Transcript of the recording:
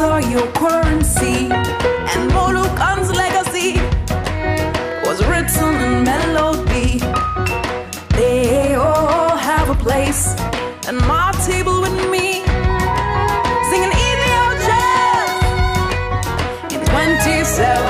your currency and Molukan's legacy was written in melody. They all have a place at my table with me, singing Ethio jazz in 27.